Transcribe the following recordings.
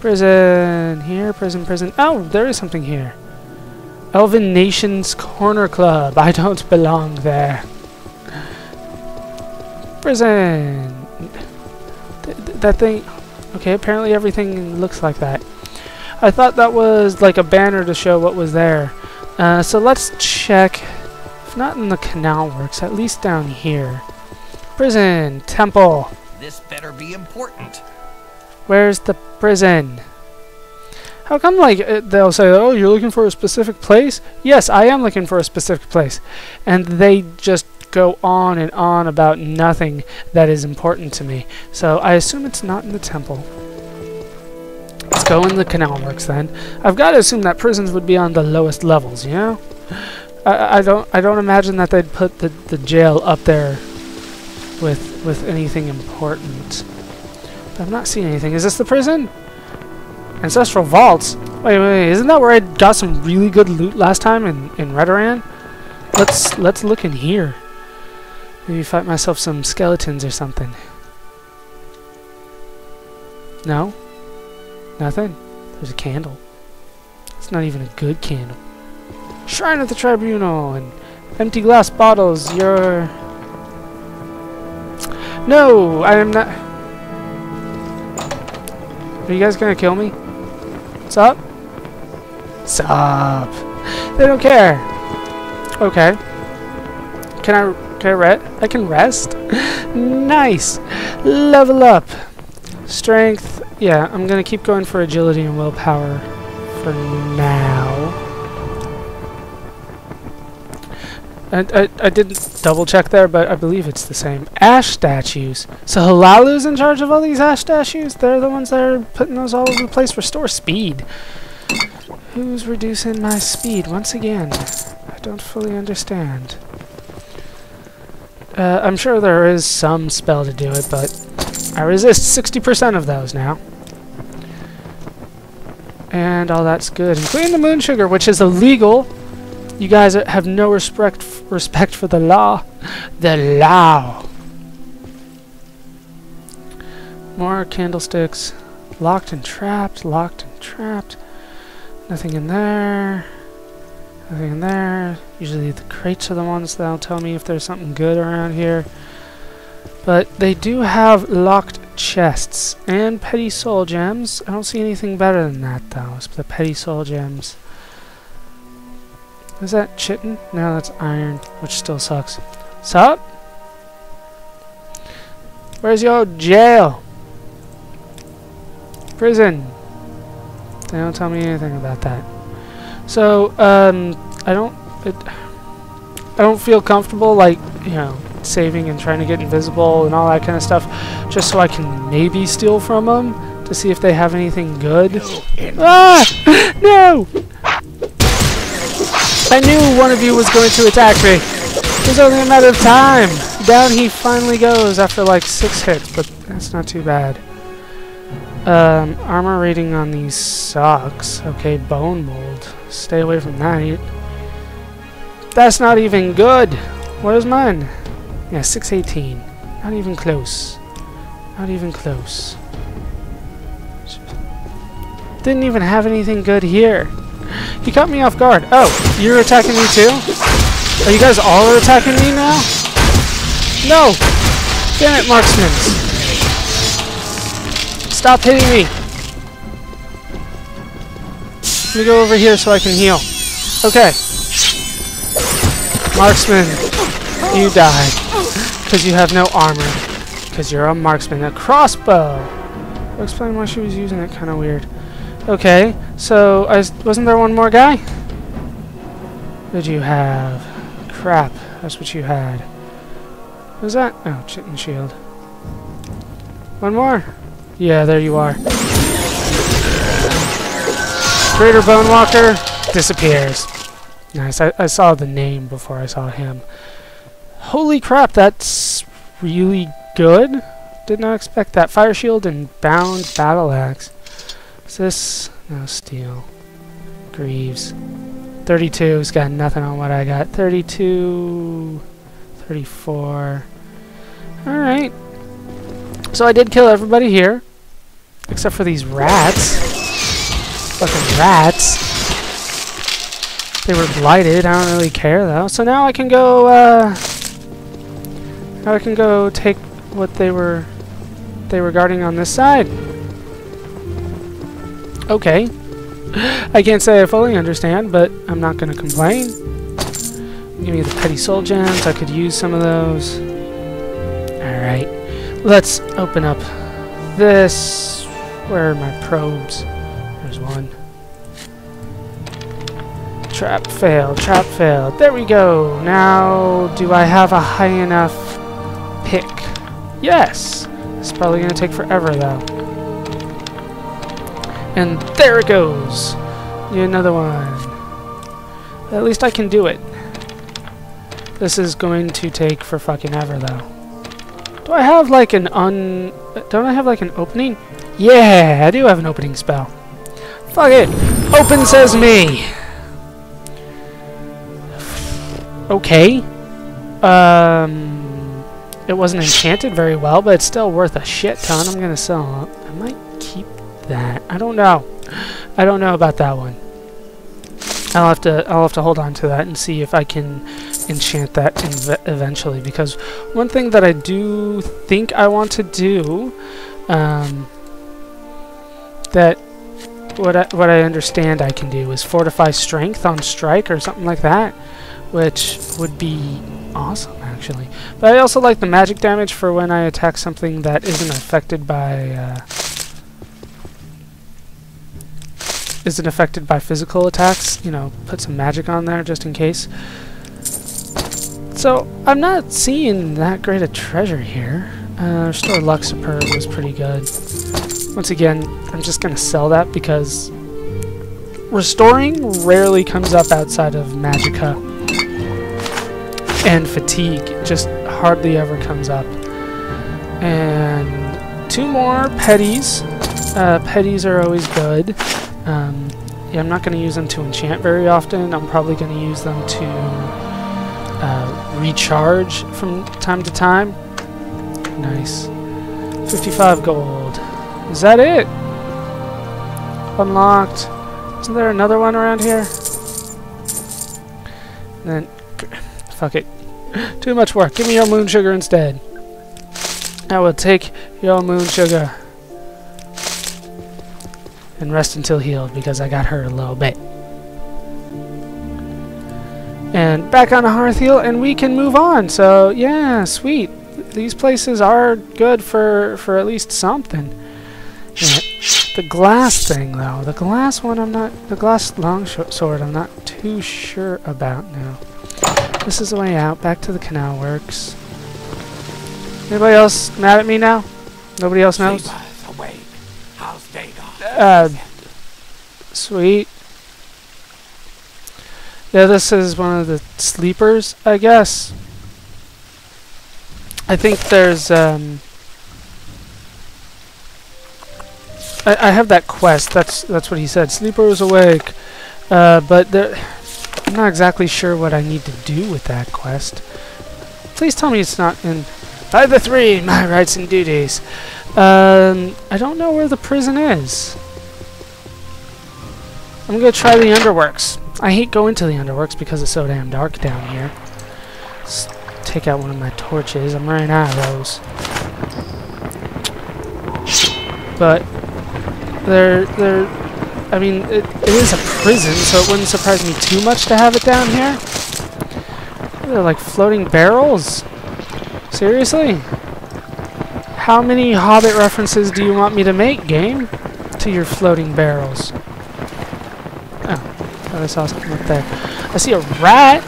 Prison. Here, prison, prison. Oh, there is something here. Elven Nations Corner Club. I don't belong there. Prison. Th th that thing... Okay, apparently everything looks like that. I thought that was like a banner to show what was there. Uh, so let's check, if not in the canal works, at least down here. Prison, temple. This better be important. Where's the prison? How come, like, uh, they'll say, oh, you're looking for a specific place? Yes, I am looking for a specific place. And they just go on and on about nothing that is important to me. So I assume it's not in the temple. Let's go in the canal works then. I've got to assume that prisons would be on the lowest levels, you know? I, I don't I don't imagine that they'd put the, the jail up there with with anything important. I'm not seeing anything. Is this the prison? Ancestral vaults? Wait, wait, wait, isn't that where I got some really good loot last time in, in Redoran? Let's let's look in here. Maybe fight myself some skeletons or something. No? Nothing? There's a candle. It's not even a good candle. Shrine of the Tribunal and empty glass bottles. You're... No! I am not... Are you guys gonna kill me? What's up? What's up? They don't care. Okay. Can I can I rest? I can rest. nice. Level up. Strength. Yeah, I'm gonna keep going for agility and willpower for now. I, I, I didn't double check there, but I believe it's the same. Ash statues. So Hlaalu's in charge of all these ash statues? They're the ones that are putting those all over the place. Restore speed. Who's reducing my speed once again? I don't fully understand. Uh, I'm sure there is some spell to do it, but I resist 60% of those now. And all that's good, including the moon sugar, which is illegal. You guys are, have no respect respect for the law. The law. More candlesticks. Locked and trapped. Locked and trapped. Nothing in there. Nothing in there. Usually the crates are the ones that'll tell me if there's something good around here. But they do have locked chests and petty soul gems. I don't see anything better than that though. It's the petty soul gems. Is that chitin? No, that's iron, which still sucks. Sup? Where's your jail? Prison. They don't tell me anything about that. So, um, I don't, it, I don't feel comfortable, like, you know, saving and trying to get invisible and all that kind of stuff, just so I can maybe steal from them to see if they have anything good. Ah! No! I knew one of you was going to attack me. It was only a matter of time. Down he finally goes after like six hits, but that's not too bad. Um, armor rating on these sucks. Okay, bone mold. Stay away from that. That's not even good. What is mine? Yeah, 618. Not even close. Not even close. Didn't even have anything good here. He caught me off guard. Oh, you're attacking me too? Are you guys all attacking me now? No! Damn it, marksmen! Stop hitting me! Let me go over here so I can heal. Okay. Marksman, you die. Because you have no armor. Because you're a marksman. A crossbow! I'll explain why she was using it kind of weird. Okay, so I wasn't there one more guy? Did you have? Crap, that's what you had. What was that? Oh, chitin shield. One more? Yeah, there you are. Greater Bone Walker disappears. Nice, I, I saw the name before I saw him. Holy crap, that's really good. Did not expect that. Fire Shield and Bound Battle Axe. Is this? No, steel. Greaves. 32's got nothing on what I got. 32... 34... Alright. So I did kill everybody here. Except for these rats. Fucking rats. They were blighted. I don't really care though. So now I can go. Uh, now I can go take what they were they were guarding on this side. Okay. I can't say I fully understand, but I'm not going to complain. Give me the petty soul gems. I could use some of those. Alright. Let's open up this. Where are my probes? There's one. Trap failed. Trap failed. There we go. Now, do I have a high enough pick? Yes. It's probably going to take forever, though. And there it goes. Another one. At least I can do it. This is going to take for fucking ever, though. Do I have like an un... Don't I have like an opening? Yeah, I do have an opening spell. Fuck it. Open says me! Okay. Um, it wasn't enchanted very well, but it's still worth a shit ton. I'm gonna sell it. I might keep that. I don't know. I don't know about that one. I'll have to I'll have to hold on to that and see if I can enchant that eventually because one thing that I do think I want to do um, that what I, what I understand I can do is fortify strength on strike or something like that which would be awesome actually but I also like the magic damage for when I attack something that isn't affected by uh, isn't affected by physical attacks, you know, put some magic on there just in case. So, I'm not seeing that great a treasure here. Uh, Restore Luxaper was pretty good. Once again, I'm just going to sell that because restoring rarely comes up outside of Magicka. And Fatigue just hardly ever comes up. And two more Petties. Uh, petties are always good. Um, yeah, I'm not going to use them to enchant very often. I'm probably going to use them to uh, recharge from time to time. Nice. 55 gold. Is that it? Unlocked. Isn't there another one around here? then, fuck it. Too much work. Give me your moon sugar instead. I will take your moon sugar and rest until healed because I got hurt a little bit. And back on a hearth heal, and we can move on. So yeah, sweet. These places are good for for at least something. Yeah. The glass thing, though, the glass one, I'm not. The glass long sword, I'm not too sure about now. This is the way out. Back to the canal works. Anybody else mad at me now? Nobody else knows. Uh, sweet. Yeah, this is one of the sleepers, I guess. I think there's, um... I, I have that quest, that's that's what he said. Sleeper is awake. Uh, but there, I'm not exactly sure what I need to do with that quest. Please tell me it's not in... By the three, my rights and duties. Um, I don't know where the prison is. I'm gonna try the underworks. I hate going to the underworks because it's so damn dark down here. Let's take out one of my torches. I'm running out of those. But they're they're I mean it, it is a prison, so it wouldn't surprise me too much to have it down here. They're like floating barrels. Seriously? How many Hobbit references do you want me to make, game? To your floating barrels. Oh, thought I saw something up there. I see a rat!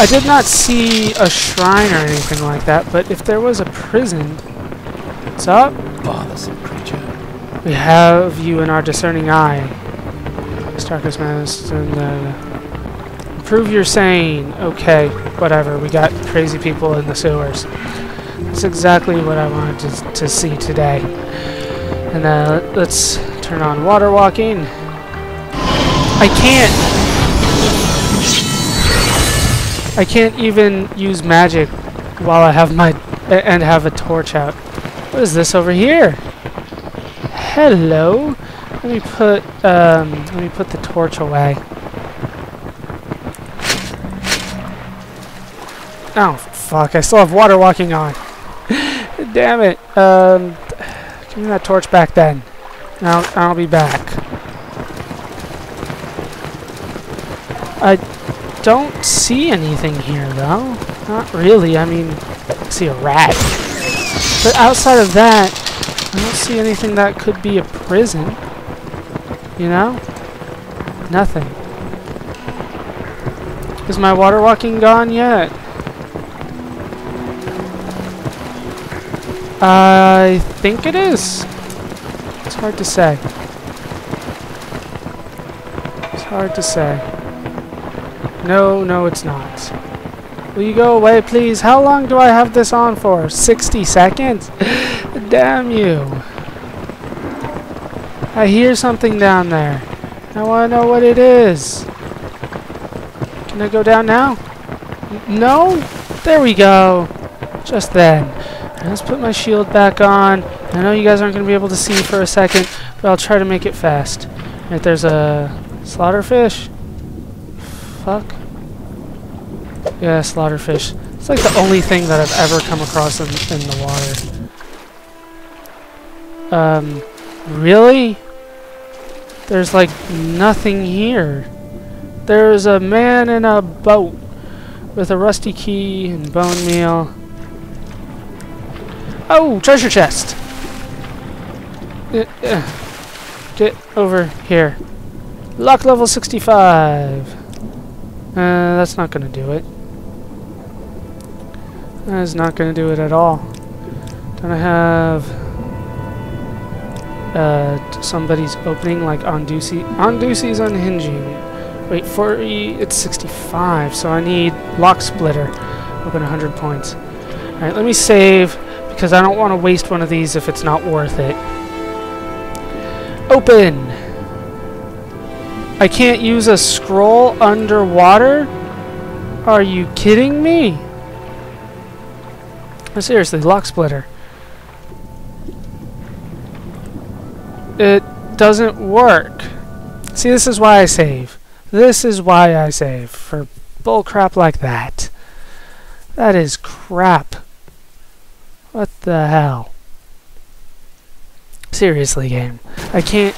I did not see a shrine or anything like that, but if there was a prison... What's up? Bothersome creature. We have you in our discerning eye. Starkest Master, uh, Prove you're sane. Okay, whatever. We got crazy people in the sewers. That's exactly what I wanted to, to see today. And uh, let's turn on water walking. I can't. I can't even use magic while I have my and have a torch out. What is this over here? hello. Let me put um, let me put the torch away. Oh fuck! I still have water walking on. Damn it! Um, give me that torch back then. I'll I'll be back. I don't see anything here though. Not really. I mean, I see a rat. But outside of that, I don't see anything that could be a prison. You know? Nothing. Is my water walking gone yet? I think it is. It's hard to say. It's hard to say. No, no, it's not. Will you go away, please? How long do I have this on for? 60 seconds? Damn you. I hear something down there. I want to know what it is. Can I go down now? N no? There we go. Just then. Let's put my shield back on. I know you guys aren't going to be able to see for a second, but I'll try to make it fast. Right, there's a slaughterfish. Fuck. Yeah, slaughterfish. It's like the only thing that I've ever come across in, in the water. Um, really? There's like nothing here. There's a man in a boat with a rusty key and bone meal. Oh, treasure chest! Uh, uh, get over here. Lock level 65. Uh, that's not gonna do it. That is not gonna do it at all. Don't I have uh, somebody's opening like Ondusi? On Ducey's unhinging. Wait, 40, it's 65, so I need lock splitter. Open 100 points. Alright, let me save because I don't want to waste one of these if it's not worth it. Open! I can't use a scroll underwater? Are you kidding me? Seriously, lock splitter. It doesn't work. See, this is why I save. This is why I save. For bullcrap like that. That is crap. What the hell? Seriously, game. I can't...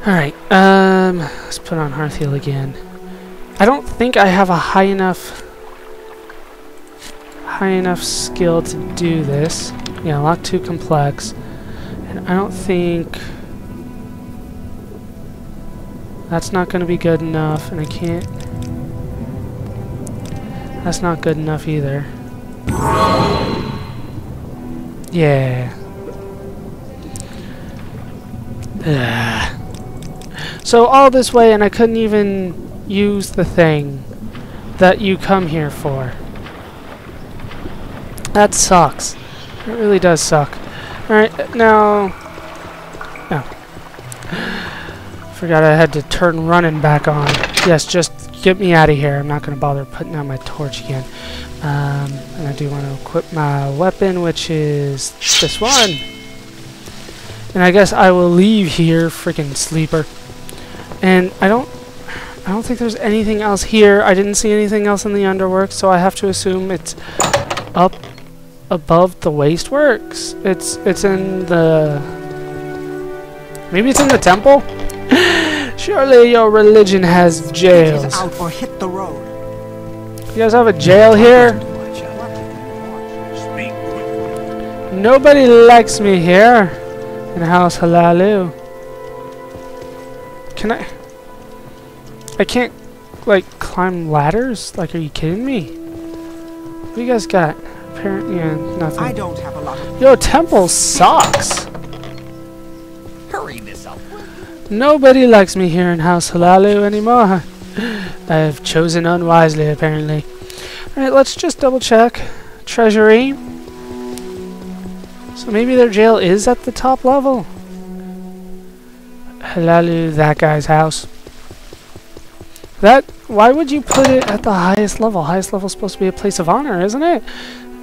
Alright, um... Let's put on Hearth Heal again. I don't think I have a high enough... High enough skill to do this. Yeah, lock too complex. And I don't think... That's not going to be good enough, and I can't... That's not good enough either. Yeah. Ugh. So all this way and I couldn't even use the thing that you come here for. That sucks. It really does suck. Alright, now... Oh. Forgot I had to turn running back on. Yes, just get me out of here. I'm not going to bother putting out my torch again. Um, and I do want to equip my weapon, which is this one. And I guess I will leave here, freaking sleeper. And I don't, I don't think there's anything else here. I didn't see anything else in the underworks, so I have to assume it's up above the wasteworks. It's, it's in the, maybe it's in the temple. Surely your religion has jails. out or hit the road. You guys have a jail here? Nobody likes me here in House Hlaalu. Can I? I can't, like, climb ladders? Like, are you kidding me? What do you guys got? Apparently, yeah, nothing. I don't have a lot Yo, temple sucks. hurry this up. Nobody likes me here in House Hlaalu anymore. I've chosen unwisely, apparently. Alright, let's just double check. Treasury. So maybe their jail is at the top level. Hlaalu, that guy's house. That, why would you put it at the highest level? Highest level is supposed to be a place of honor, isn't it?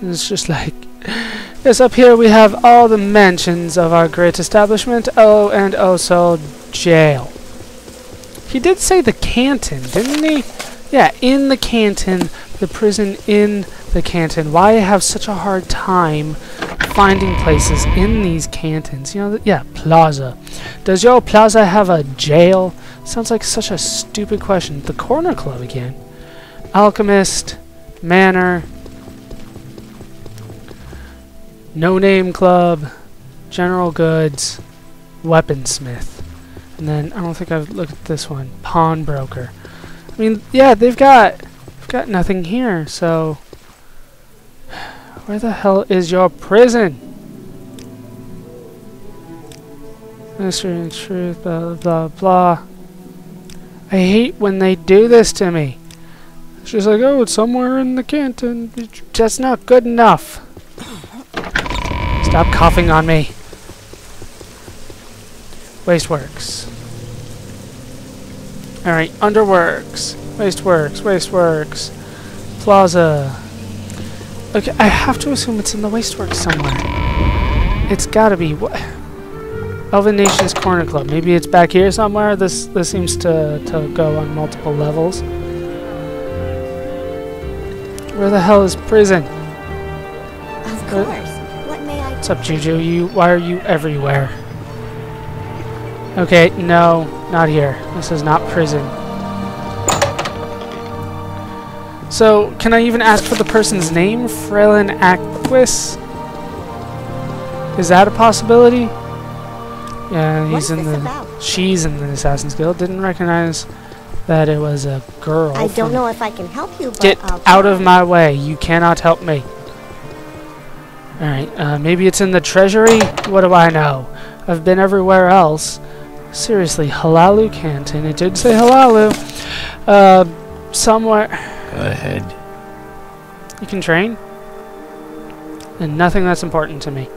And it's just like, Yes, up here we have all the mentions of our great establishment. Oh, and also jail. He did say the canton, didn't he? Yeah, in the canton, the prison in the canton. Why I have such a hard time finding places in these cantons? You know, yeah, plaza. Does your plaza have a jail? Sounds like such a stupid question. The corner club again. Alchemist, manor, no name club, general goods, weaponsmith. And then I don't think I've looked at this one. Pawnbroker. I mean, yeah, they've got they've got nothing here, so where the hell is your prison? Mystery and truth, blah blah blah. I hate when they do this to me. She's like, oh, it's somewhere in the canton. That's not good enough. Stop coughing on me. Wasteworks. Alright, Underworks. Wasteworks, Wasteworks. Plaza. Okay, I have to assume it's in the Wasteworks somewhere. It's gotta be. What? Elven Nation's Corner Club. Maybe it's back here somewhere. This this seems to, to go on multiple levels. Where the hell is prison? Of Uh, course. What may I What's up, Juju? You, why are you everywhere? Okay, no, not here. This is not prison. So, can I even ask for the person's name? Frelene Acques? Is that a possibility? Yeah, What's he's in the. about? She's in the Assassin's Guild. Didn't recognize that it was a girl. I don't know if I can help you, but Get I'll out of my way. You cannot help me. Alright, uh, maybe it's in the treasury? What do I know? I've been everywhere else. Seriously, Hlaalu Canton. It did say Hlaalu. Uh, somewhere. Go ahead. You can train? And nothing that's important to me.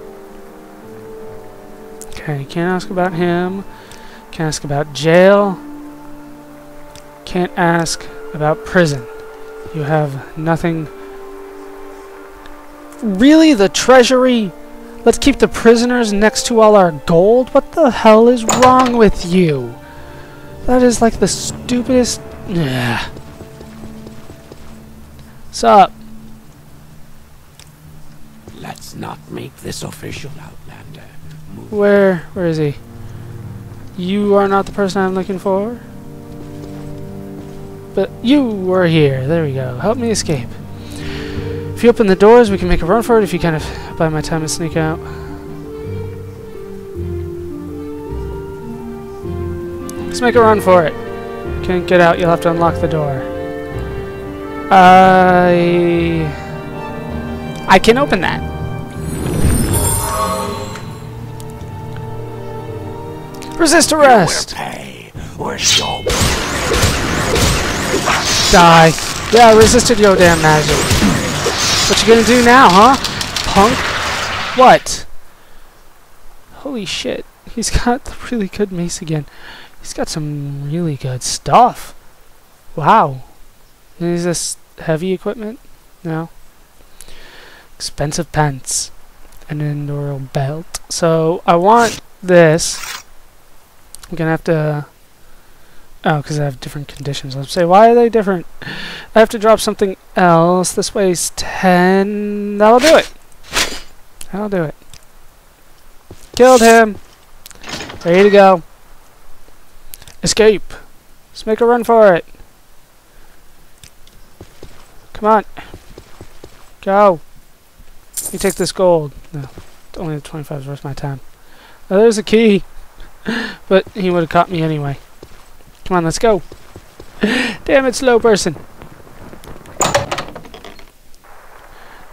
Okay, can't ask about him. Can't ask about jail. Can't ask about prison. You have nothing. Really? The treasury? Let's keep the prisoners next to all our gold? What the hell is wrong with you? That is like the stupidest. Ugh. Sup? Let's not make this official, Outlander. Move. Where where is he? You are not the person I'm looking for. But you were here. There we go. Help me escape. If you open the doors, we can make a run for it. If you kind of buy my time and sneak out. Let's make a run for it. Can't get out. You'll have to unlock the door. I I can open that. Resist arrest. Pay. Where's your Die. Yeah, I resisted your damn magic. What you gonna do now, huh? Punk? What? Holy shit. He's got really good mace again. He's got some really good stuff. Wow. Is this heavy equipment? No. Expensive pants. An indoor belt. So, I want this. I'm gonna have to... Oh, because I have different conditions. Let's say, why are they different? I have to drop something else. This weighs 10. That'll do it. That'll do it. Killed him. Ready to go. Escape. Let's make a run for it. Come on. Go. You take this gold. No. Only the 25 is worth my time. Oh, there's a key. but he would have caught me anyway. Come on, let's go. Damn it, slow person.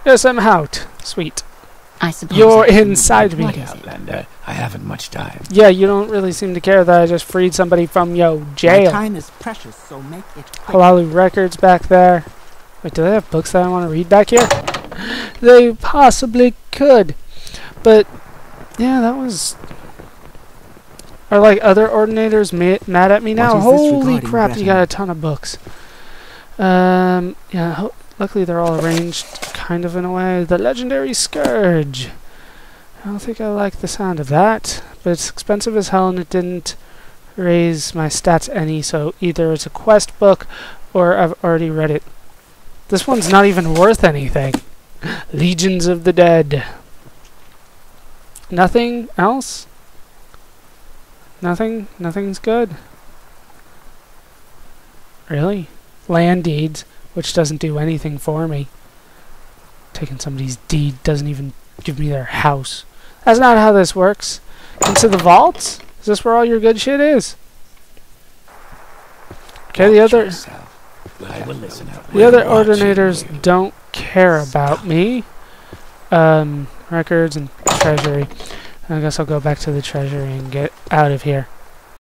Yes, I'm out. Sweet. I suppose You're I inside me. What is it? Outlander? I haven't much time. Yeah, you don't really seem to care that I just freed somebody from yo My jail. time is precious, so make it quick. Hlaalu records back there. Wait, do they have books that I want to read back here? They possibly could. But, yeah, that was... Are, like, other ordinators ma- mad at me now? What is this Holy crap, you got a ton of books. Um, yeah, luckily they're all arranged kind of in a way. The Legendary Scourge. I don't think I like the sound of that, but it's expensive as hell and it didn't raise my stats any, so either it's a quest book or I've already read it. This one's not even worth anything. Legions of the Dead. Nothing else? Nothing? Nothing's good? Really? Land deeds, which doesn't do anything for me. Taking somebody's deed doesn't even give me their house. That's not how this works. Into the vaults? Is this where all your good shit is? Okay, the other yourself. I will listen out. the other ordinators don't care about me. Um, records and treasury. I guess I'll go back to the treasury and get out of here.